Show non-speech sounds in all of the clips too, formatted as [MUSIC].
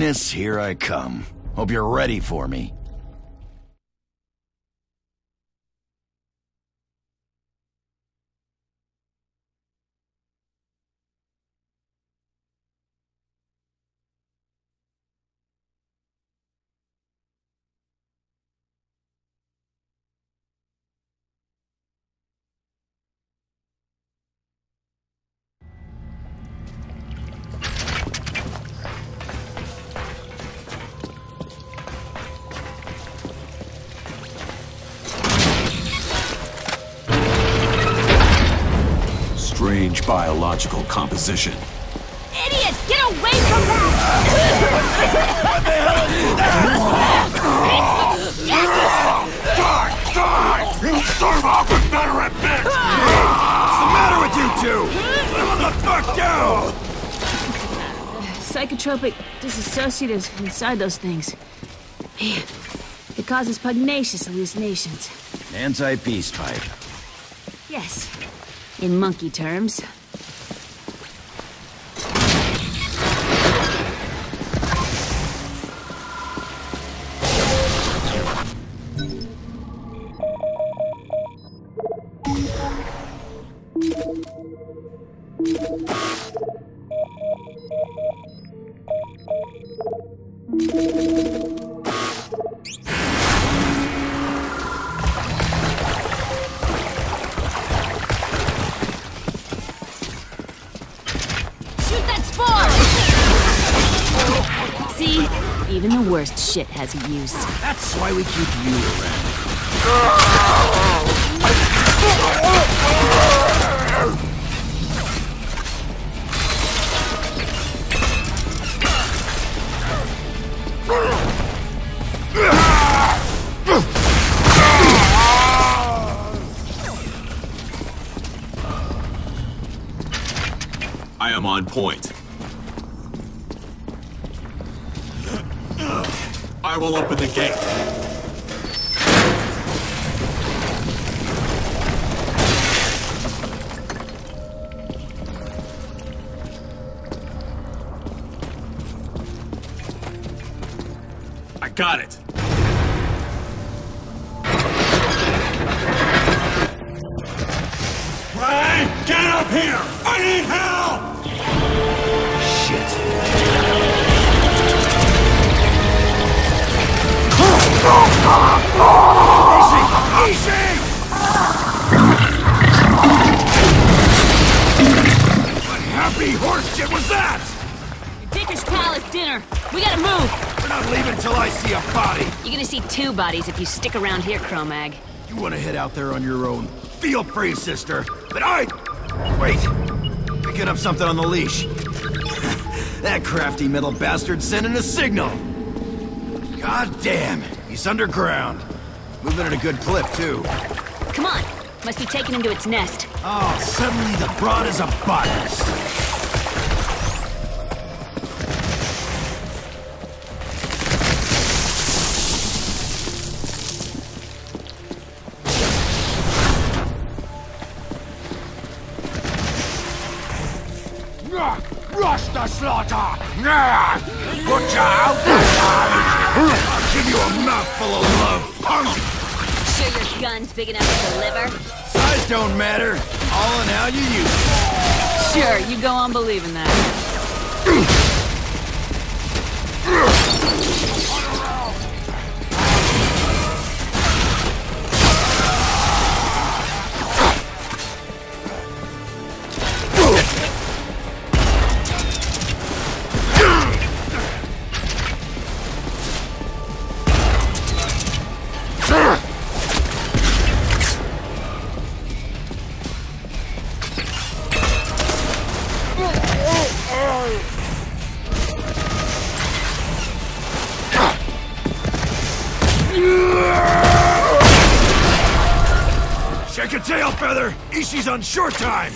Darkness, here I come. Hope you're ready for me. Strange biological composition. Idiot! Get away from that! what the Die! Die! You serve our Confederate bitch! What's the matter with you two? Live the fuck down! Psychotropic dissociatives inside those things. Man, it causes pugnacious hallucinations. Anti-peace pipe. Yes, in monkey terms. Worst shit has a use. That's why we keep you around. I am on point. Will open the gate. I got it. Ray, get up here! I need help! Two bodies if you stick around here, Cro-Mag. You want to head out there on your own. Feel free, sister. But I... Wait. Picking up something on the leash. [LAUGHS] that crafty metal bastard sending a signal. God damn. He's underground. Moving at a good clip, too. Come on. Must be taking him to its nest. Oh, suddenly the broad is a botanist. Rush the slaughter! Put you out I'll give you a mouthful of love, punk! Sure your gun's big enough to deliver? Size don't matter. All in how you use it. Sure, you go on believing that. Shake a tail feather! Ishi's on short time!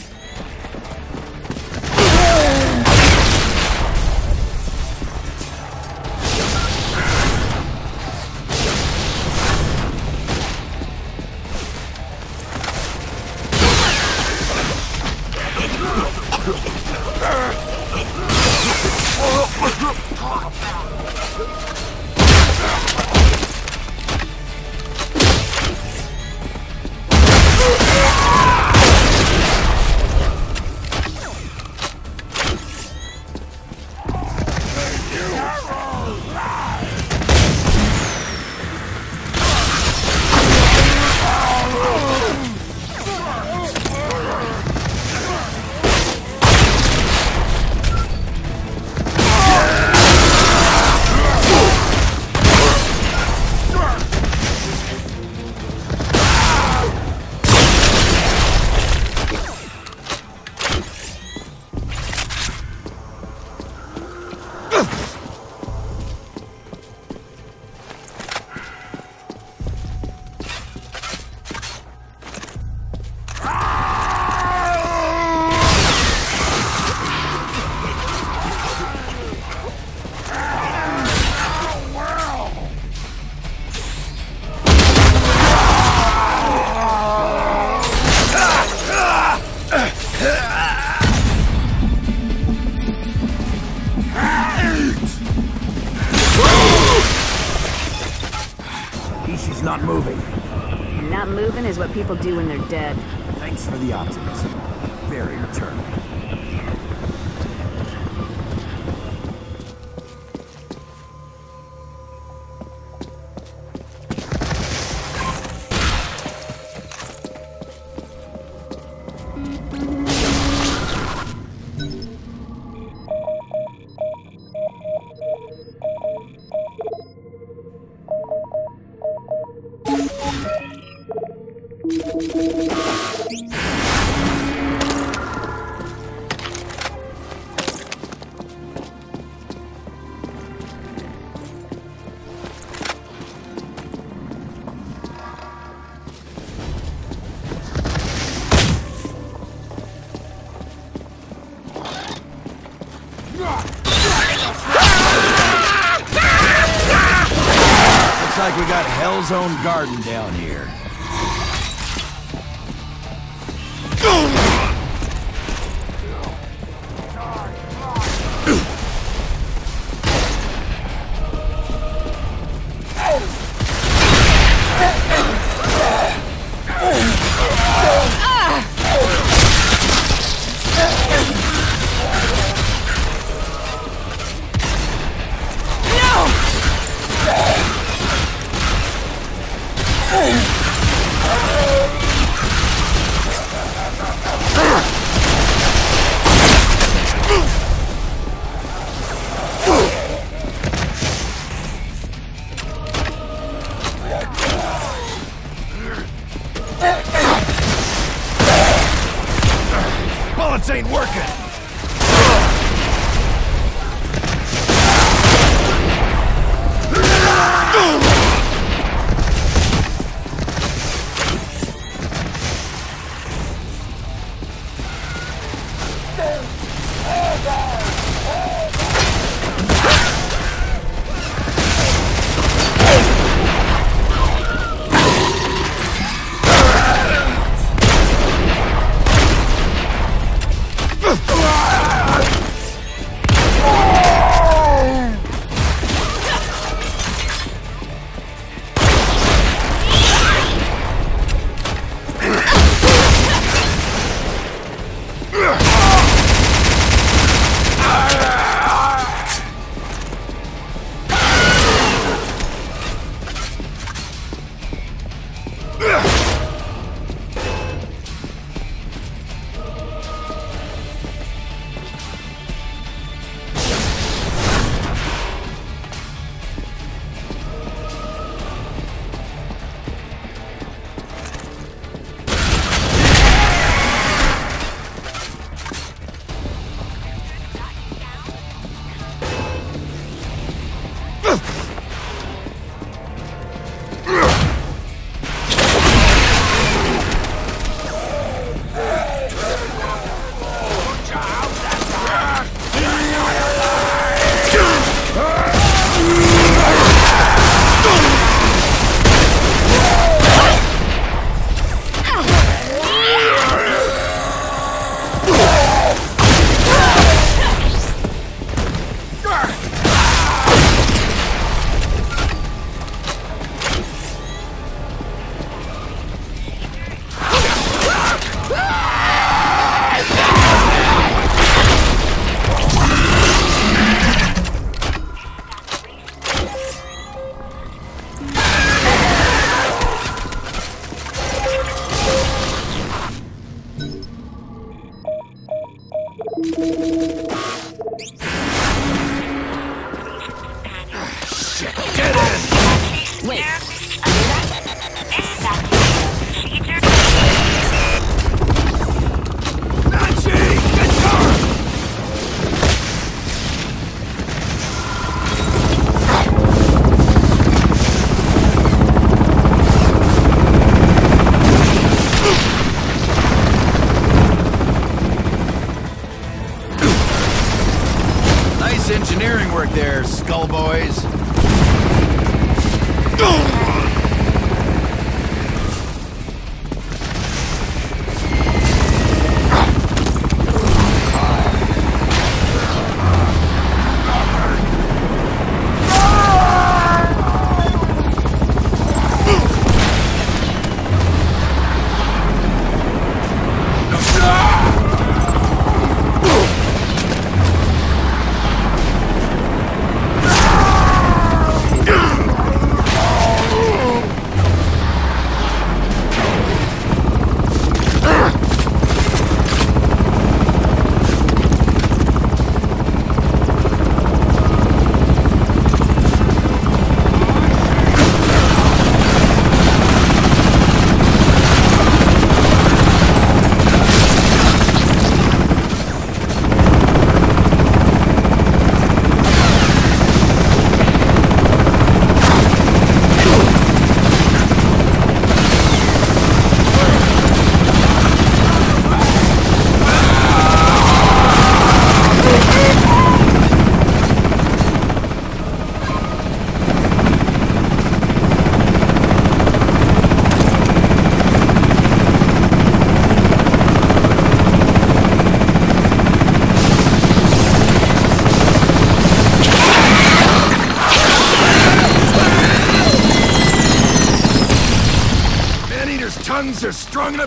Not moving. And not moving is what people do when they're dead. Thanks for the optimism. Very returning. Like we got Hell's Own Garden down here. Ain't working!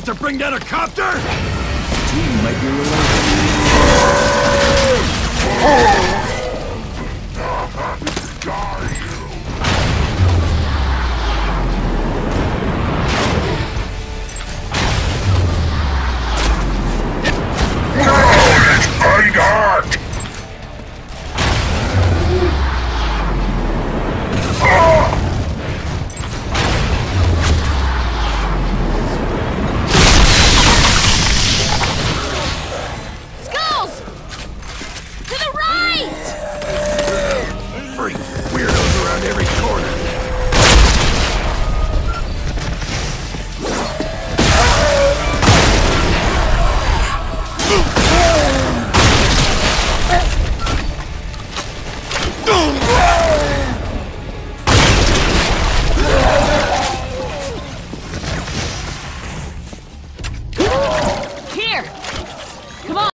Strong to bring down a copter?